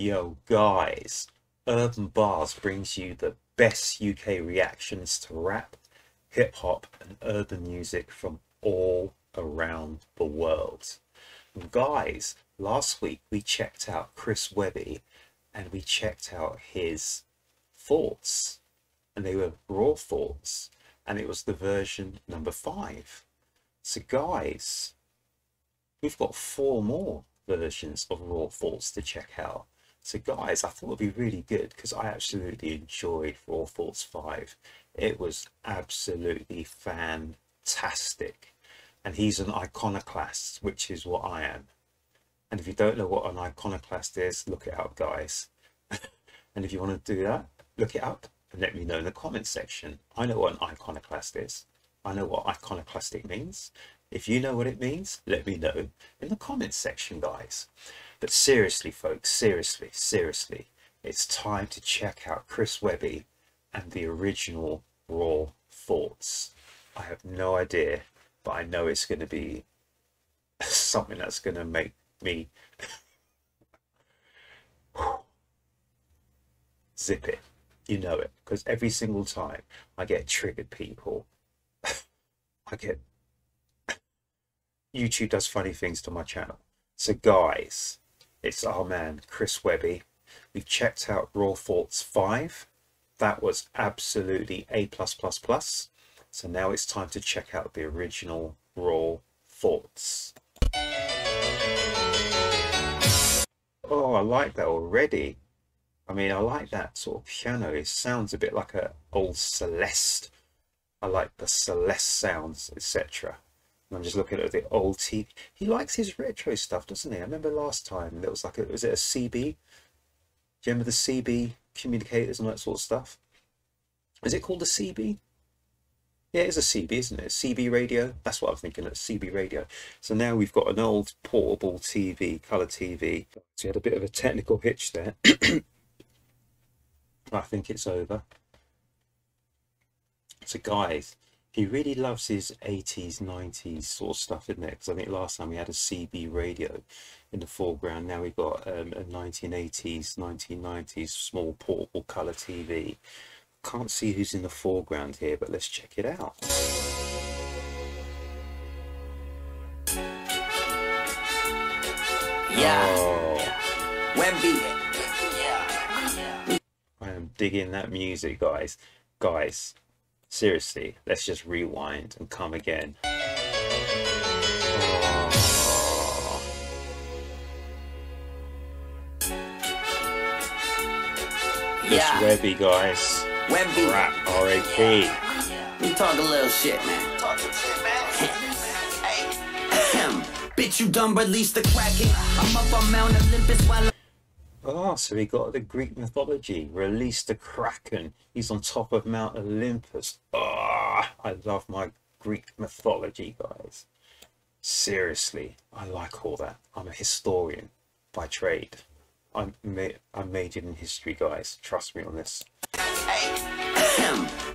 Yo, guys, Urb'n Barz brings you the best UK reactions to rap, hip hop, and urban music from all around the world. And guys, last week we checked out Chris Webby and we checked out his thoughts, and they were raw thoughts, and it was the version number five. So, guys, we've got four more versions of raw thoughts to check out. So guys, I thought it'd be really good because I absolutely enjoyed Raw Thoughts 5. It was absolutely fantastic. And he's an iconoclast, which is what I am. And if you don't know what an iconoclast is, look it up, guys. and if you want to do that, look it up and let me know in the comments section. I know what an iconoclast is. I know what iconoclastic means. If you know what it means, let me know in the comments section, guys. But seriously, folks, seriously, seriously, it's time to check out Chris Webby and the original Raw Thoughts. I have no idea, but I know it's going to be something that's going to make me zip it. You know it, because every single time I get triggered people, I get YouTube does funny things to my channel. So guys, it's our man Chris Webby. We've checked out Raw Thoughts 5. That was absolutely A+++. plus So now it's time to check out the original Raw Thoughts. Oh, I like that already. I mean, I like that sort of piano. It sounds a bit like a old Celeste. I like the Celeste sounds, etc. I'm just looking at the old TV. He likes his retro stuff, doesn't he? I remember last time there was like a was it a CB? Do you remember the CB communicators and that sort of stuff? Is it called a CB? Yeah, it's a CB, isn't it? CB radio. That's what I'm thinking. A CB radio. So now we've got an old portable TV, color TV. So we had a bit of a technical hitch there. I think it's over. So guys, he really loves his 80s 90s sort of stuff isn't it? Because i think last time we had a cb radio in the foreground. Now we've got um, a 1980s 1990s small portable color tv can't see who's in the foreground here but let's check it out. Yeah. Oh. Webby. I am digging that music guys. Guys Seriously, let's just rewind and come again. Oh. Yeah. Webby, guys. Webby. Rap, R-A-P. We talk a little shit, man. Talk some shit, man. Bitch, you done release the Kraken. I'm up on Mount Olympus while Ah, so we got the Greek mythology. Release the Kraken. He's on top of Mount Olympus. Ah, I love my Greek mythology, guys. Seriously, I like all that. I'm a historian by trade. I'm, ma I'm majored in history, guys. Trust me on this.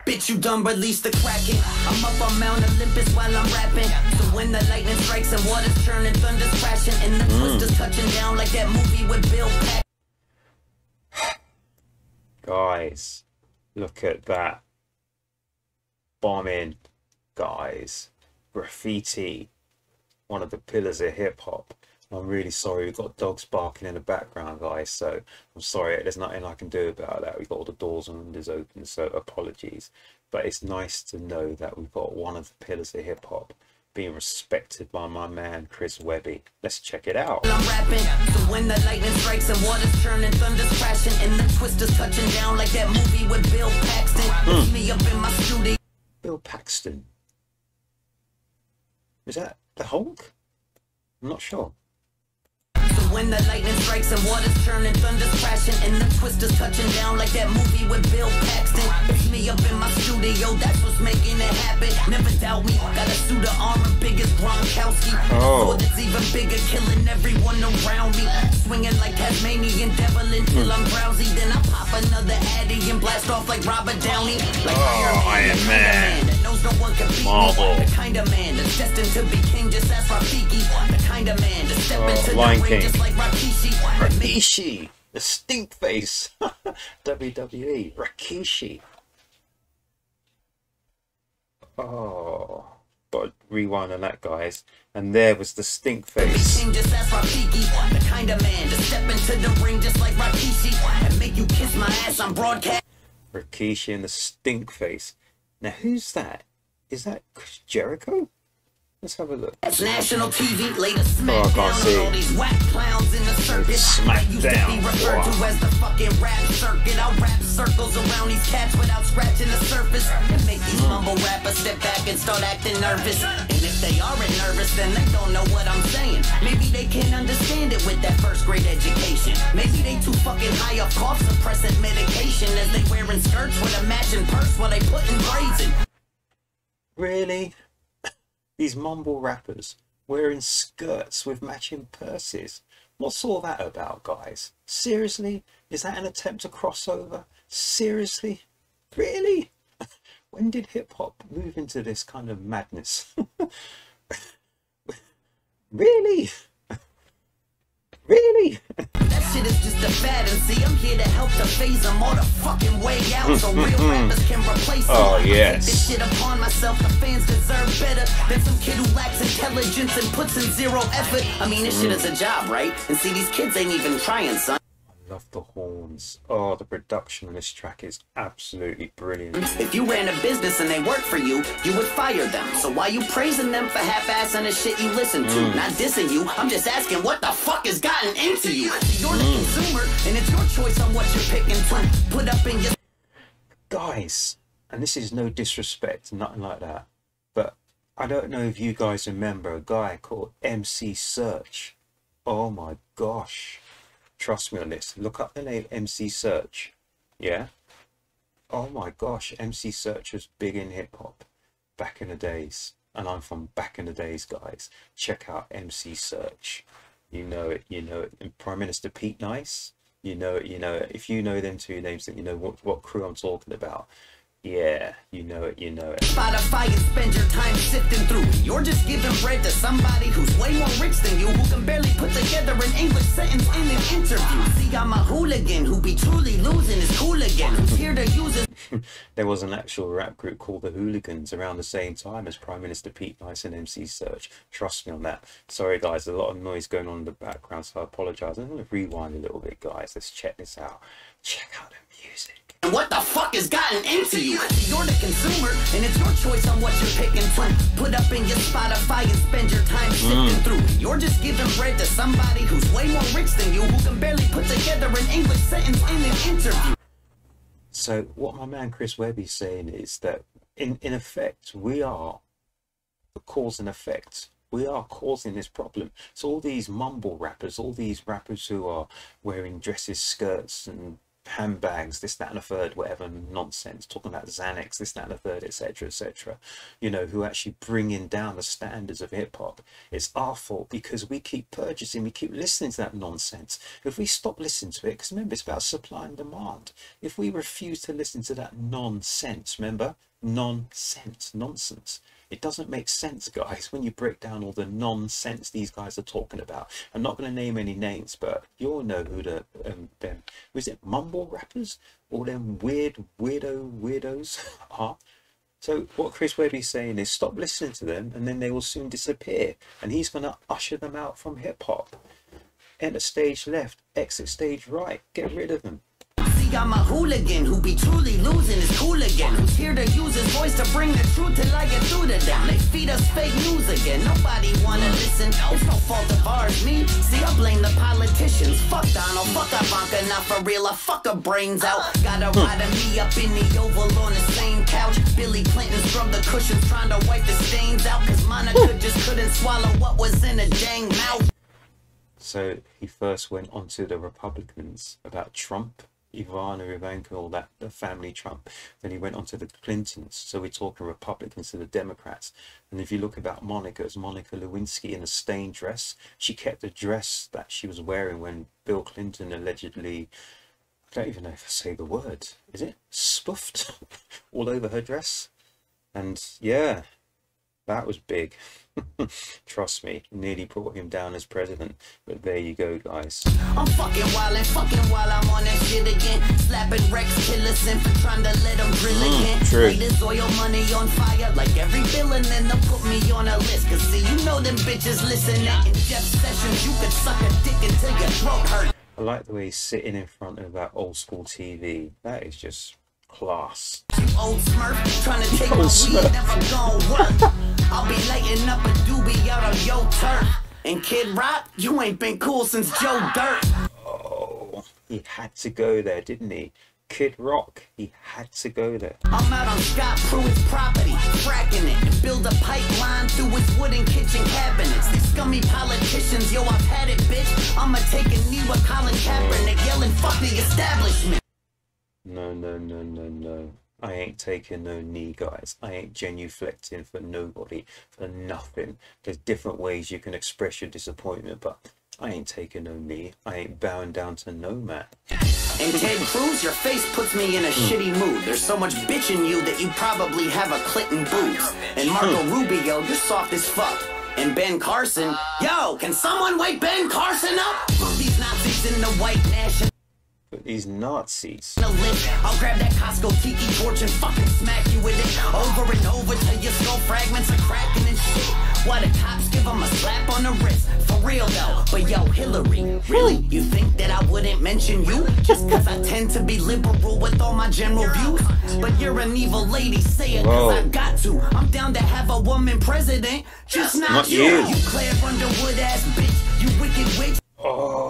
Bitch, you done release the Kraken. I'm up on Mount Olympus while I'm rapping. So when the lightning strikes and water's thunder's crashing, and the mm. twisters touching down like that movie with Bill Paxton. Guys, look at that. Bombing, guys. Graffiti, one of the pillars of hip hop. I'm really sorry, we've got dogs barking in the background, guys, so I'm sorry, there's nothing I can do about that. We've got all the doors and windows open, so apologies. But it's nice to know that we've got one of the pillars of hip hop being respected by my man Chris Webby. Let's check it out. I'm rapping, so when the lightning strikes and water's thunder's crashing, and the twisters touching down like that movie with Bill Paxton. Mm. Me up in my studio. Bill Paxton. Is that the Hulk? I'm not sure when the lightning strikes and water's turning, thunder's crashing, and the twisters touching down like that movie with Bill Paxton. It's me up in my studio, that's what's making it happen. Never doubt me, got a suit of armor, big as Gronkowski. Oh. That's even bigger, killing everyone around me. Swinging like Tasmanian devil until hmm. I'm drowsy. Then I pop another Addy and blast off like Robert Downey. Like oh, Iron Man. No one can beat Marvel. The kind of man that's destined to be king, just ask Rafiki. The kind of man that's step into uh, the ring just like Rikishi. Rikishi. the stink face. WWE, Rikishi. Oh, but rewind on that, guys. And there was the stink face. Just ask Rafiki, the kind of man to step into the ring just like Rikishi and make you kiss my ass on broadcast. Rikishi and the stink face. Now, who's that? Is that Chris Jericho? Let's have a look. That's national TV, latest Oh, I can't see. all these whack clowns in the circus. I used to be Smackdown. referred to as the fucking rap circuit. I'll rap circles around these cats without scratching the surface. And make these hmm. mumble rappers step back and start acting nervous. And if they aren't nervous, then they don't know what I'm saying. Maybe they can't understand it with that first grade education. Maybe they too fucking high off cough suppressant medication as they wearing skirts with a matching purse while they putting braids in. Really? These mumble rappers wearing skirts with matching purses. What's all that about, guys? Seriously? Is that an attempt to crossover? Seriously? Really? When did hip hop move into this kind of madness? really? Really? That shit is just a see, I'm here to help to phase them all the fucking way out so real rappers can replace oh, them. Oh, yes. This shit upon myself, the fans deserve better than some kid who lacks intelligence and puts in zero effort. I mean, this shit is a job, right? And see, these kids ain't even trying, son. Love the horns. Oh, the production on this track is absolutely brilliant. If you ran a business and they worked for you, you would fire them. So why you praising them for half-assing the shit you listen to? Mm. Not dissing you, I'm just asking what the fuck has gotten into you? You're the mm. consumer, and it's your choice on what you're picking to put up in your guys, and this is no disrespect, nothing like that, but I don't know if you guys remember a guy called MC Serch. Oh my gosh. Trust me on this. Look up the name MC Serch. Yeah? Oh my gosh, MC Serch was big in hip hop back in the days. And I'm from back in the days, guys. Check out MC Serch. You know it, you know it. And Prime Minister Pete Nice, you know it, you know it. If you know them two names, then you know what, what crew I'm talking about. Yeah, you know it, you know it. Spotify and spend your time sifting through. You're just giving bread to somebody who's way more rich than you, who can barely put together an English sentence in an interview. See, I'm a hooligan who be truly losing his cool again, who's here to use it. There was an actual rap group called the Hooligans around the same time as Prime Minister Pete Nice and MC Serch. Trust me on that. Sorry, guys, a lot of noise going on in the background, so I apologise. I'm going to rewind a little bit, guys. Let's check this out. Check out the music. And what the fuck has gotten into you? You're the consumer, and it's your choice on what you're picking to put up in your Spotify and spend your time mm. sifting through. You're just giving bread to somebody who's way more rich than you, who can barely put together an English sentence in an interview. So what my man Chris Webby's saying is that in, in effect we are the cause and effect. We are causing this problem. So all these mumble rappers, all these rappers who are wearing dresses, skirts and handbags, this, that and a third, whatever nonsense, talking about Xanax, this, that and a third, etc., etc., you know, who actually bringing down the standards of hip hop. It's our fault because we keep purchasing, we keep listening to that nonsense. If we stop listening to it, because remember, it's about supply and demand. If we refuse to listen to that nonsense, remember, nonsense, nonsense. It doesn't make sense, guys, when you break down all the nonsense these guys are talking about. I'm not going to name any names, but you all know who the um, them was it mumble rappers or them weird weirdo weirdos are. So what Chris Webby's saying is stop listening to them, and then they will soon disappear, and he's going to usher them out from hip hop. Enter stage left, exit stage right. Get rid of them. I'm a hooligan who be truly losing his cool again. Who's here to use his voice to bring the truth till I get through to them. They feed us fake news again. Nobody wanna listen. It's no fault of ours, me. See, I blame the politicians. Fuck Donald, fuck Ivanka, not for real. I fuck her brains out. Got a hmm. ride of me up in the Oval on the same couch. Billy Clinton scrubbed the cushions trying to wipe the stains out. Cause Monica just couldn't swallow what was in her dang mouth. So he first went onto the Republicans about Trump, Ivana, Ivanka, all that, the family Trump. Then he went on to the Clintons. So we're talking Republicans to the Democrats. And if you look about Monica, it's Monica Lewinsky in a stained dress. She kept the dress that she was wearing when Bill Clinton allegedly, I don't even know if I say the word, is it? Spoofed all over her dress. And yeah, That was big. Trust me, nearly brought him down as president. But there you go, guys. I'm fucking wild and fucking while I'm on that shit again. Slapping Rex Tillerson for trying to let him drill again. Mm, true. Lay this oil money on fire like every villain and they'll put me on a list. Cause see, you know them bitches listening. In Jeff Sessions, you could suck a dick until your throat hurt. I like the way he's sitting in front of that old school TV. That is just class. Old smurf, trying to take oh, my old weed, never gon' work. I'll be lighting up a doobie out on your turf. And Kid Rock, you ain't been cool since Joe Dirt. Oh, he had to go there, didn't he? Kid Rock, he had to go there. I'm out on Scott Pruitt's property, fracking it, and build a pipeline through his wooden kitchen cabinets. These scummy politicians, yo, I've had it, bitch. I'ma take a knee with Colin Kaepernick, yelling, fuck the establishment. No, no, no, no, no. I ain't taking no knee, guys. I ain't genuflecting for nobody, for nothing. There's different ways you can express your disappointment, but I ain't taking no knee. I ain't bowing down to no man. And Ted Cruz, your face puts me in a hmm. shitty mood. There's so much bitch in you that you probably have a Clinton boobs. And Marco hmm. Rubio, you're soft as fuck. And Ben Carson, yo, can someone wake Ben Carson up? These Nazis in the white national. But these Nazis. I'll grab that Costco tiki torch and fucking smack you with it over and over till your skull fragments are cracking and shit. Why the cops give them a slap on the wrist? For real though, but yo, Hillary, really? You think that I wouldn't mention you? Just cause I tend to be liberal with all my general views? But you're an evil lady, say it cause I Whoa. got to. I'm down to have a woman president, just not, Not you. you. You Claire Underwood ass bitch, you wicked witch. Oh,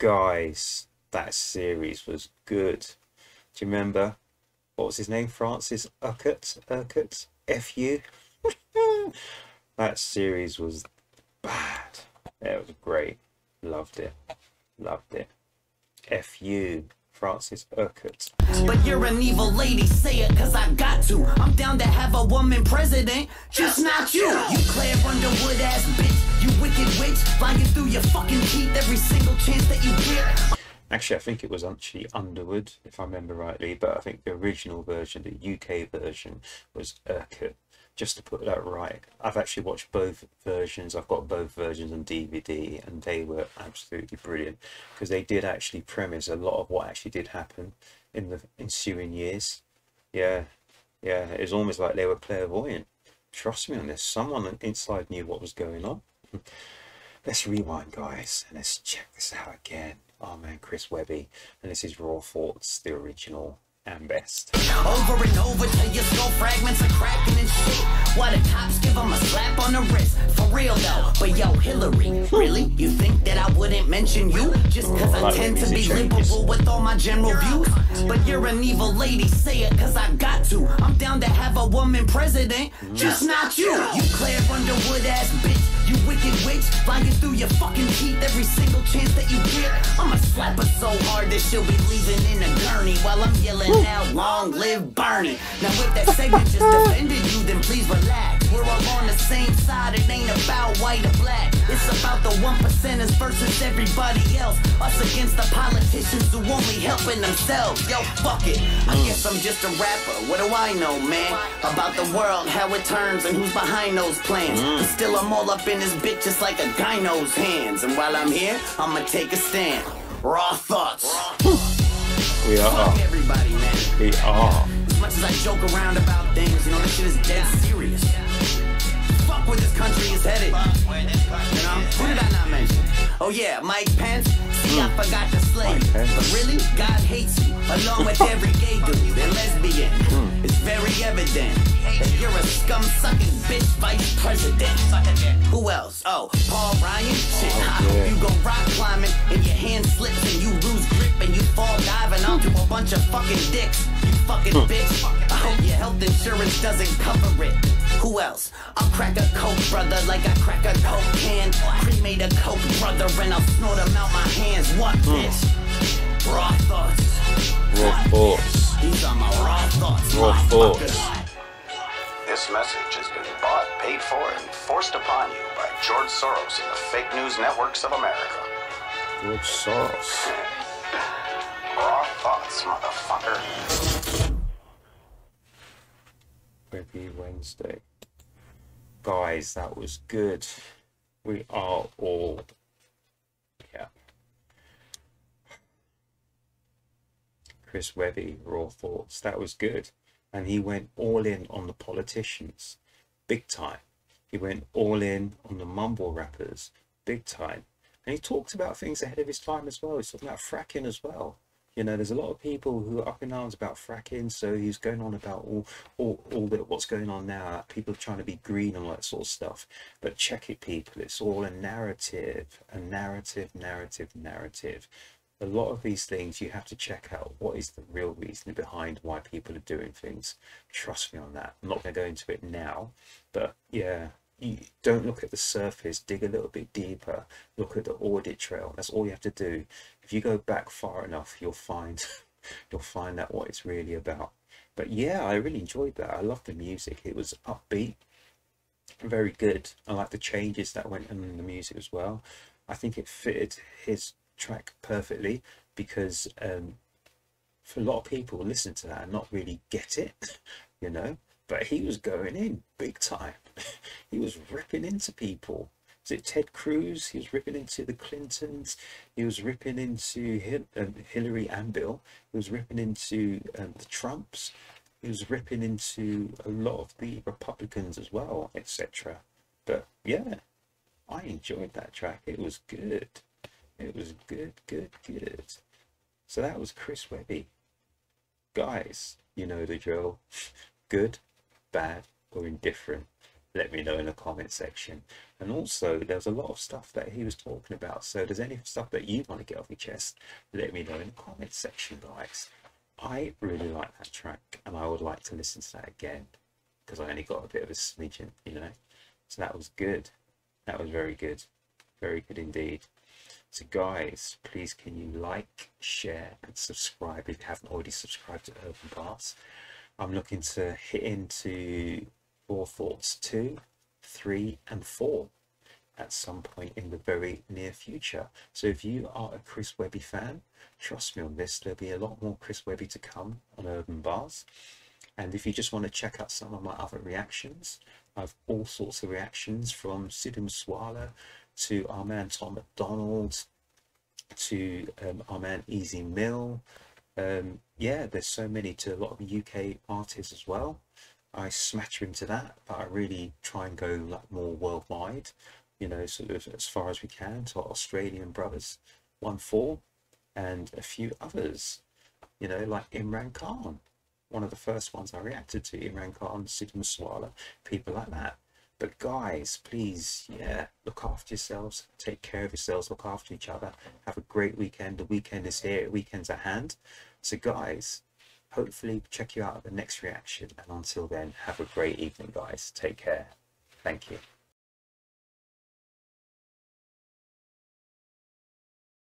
guys, that series was good. Do you remember? What was his name? Francis Urquhart? Urquhart? F.U.? that series was bad. It was great. Loved it. Loved it. F.U. Francis Urquhart. But you're an evil lady, say it cause I got to. I'm down to have a woman president, just not you. You Claire Underwood ass bitch, you wicked witch, lying through your fucking teeth every single chance that you get. Actually, I think it was actually Underwood, if I remember rightly, but I think the original version, the UK version, was Urquhart. Just to put that right, I've actually watched both versions. I've got both versions on DVD, and they were absolutely brilliant because they did actually premise a lot of what actually did happen in the ensuing years. Yeah, yeah, it was almost like they were clairvoyant. Trust me on this. Someone inside knew what was going on. Let's rewind, guys, and let's check this out again. Oh man, Chris Webby, and this is Raw Thoughts, the original and best. Over and over till your skull fragments are cracking and shit. Why the cops give them a slap on the wrist? For real though, but yo, Hillary, really? You think that I wouldn't mention you? Just cause I tend to be liberal with all my general views? But you're an evil lady, say it cause I got to. I'm down to have a woman president, just mm. not you. You Claire Underwood ass bitch. You wicked witch, lying through your fucking teeth every single chance that you get. I'ma slap her so hard that she'll be leaving in a gurney while I'm yelling out, long live Bernie. Now if that segment just offended you, then please relax. We're all on the same side, it ain't about white or black. It's about the one percenters versus everybody else. Us against the politicians who only helping themselves. Yo, fuck it. I guess I'm just a rapper. What do I know, man? About the world, how it turns, and who's behind those plans. Mm. But still, I'm all up in this bitch just like a gyno's hands. And while I'm here, I'ma take a stand. Raw thoughts. We are. Fuck everybody, man. We are. As much as I joke around about things, you know, this shit is dead serious. Where this country is headed. You know? Who did I not mention? Oh yeah, Mike Pence. See, I hmm. forgot to slay you. But really, God hates you, along with every gay dude and lesbian. Hmm. It's very evident that you're a scum-sucking bitch vice president. Who else? Oh, Paul Ryan. Shit, oh, I hope you go rock climbing and your hand slips diving onto a bunch of fucking dicks. You fucking bitch. I hope your health insurance doesn't cover it. Who else? I'll crack a coke, brother, like I crack a coke can. Cremate a coke, brother, and I'll snort them out my hands. What, hmm. bitch? Raw thoughts. Raw Thoughts. These are my raw thoughts. Raw. Thoughts. This message has been bought, paid for, and forced upon you by George Soros and the fake news networks of America. George Soros. Raw thoughts, motherfucker. Webby Wednesday. Guys, that was good. We are all yeah. Chris Webby, Raw Thoughts. That was good. And he went all in on the politicians, big time. He went all in on the mumble rappers, big time. And he talked about things ahead of his time as well. He's talking about fracking as well. You know, there's a lot of people who are up in arms about fracking, so he's going on about all, all, all the, what's going on now. People trying to be green and all that sort of stuff. But check it, people. It's all a narrative, a narrative, narrative, narrative. A lot of these things you have to check out what is the real reason behind why people are doing things. Trust me on that. I'm not going to go into it now, but yeah, you don't look at the surface, dig a little bit deeper, look at the audit trail. That's all you have to do. If you go back far enough, you'll find you'll find out what it's really about. But yeah, I really enjoyed that. I loved the music. It was upbeat, very good. I like the changes that went in the music as well. I think it fitted his track perfectly because um, for a lot of people listen to that and not really get it, you know but he was going in big time. he was ripping into people. Was it Ted Cruz? He was ripping into the Clintons. He was ripping into Hil- um, Hillary and Bill. He was ripping into um, the Trumps. He was ripping into a lot of the Republicans as well, etc. But yeah, I enjoyed that track. It was good. It was good, good, good. So that was Chris Webby. Guys, you know the drill. Good, bad or indifferent let me know in the comment section. And also there's a lot of stuff that he was talking about. So there's any stuff that you want to get off your chest let me know in the comment section guys. I really like that track and i would like to listen to that again because i only got a bit of a smidgen you know? So that was good. That was very good. Very good indeed. So guys please can you like share and subscribe if you haven't already subscribed to Urb'n Barz I'm looking to hit into four Thoughts 2, 3, and 4 at some point in the very near future. So if you are a Chris Webby fan, trust me on this, there'll be a lot more Chris Webby to come on Urb'n Barz. And if you just want to check out some of my other reactions, I've all sorts of reactions from Sidhu Moose Wala to our man Tom MacDonald to um, our man Easy Mill um, yeah, there's so many to a lot of UK artists as well. I smatter into that, but I really try and go like more worldwide, you know, sort of as far as we can our Australian brothers, Onefour, and a few others, you know, like Imran Khan, one of the first ones I reacted to, Imran Khan, Sid Swala, people like that. But guys, please, yeah, look after yourselves, take care of yourselves, look after each other. Have a great weekend. The weekend is here, weekend's at hand. So guys, hopefully check you out at the next reaction. And until then, have a great evening, guys. Take care. Thank you.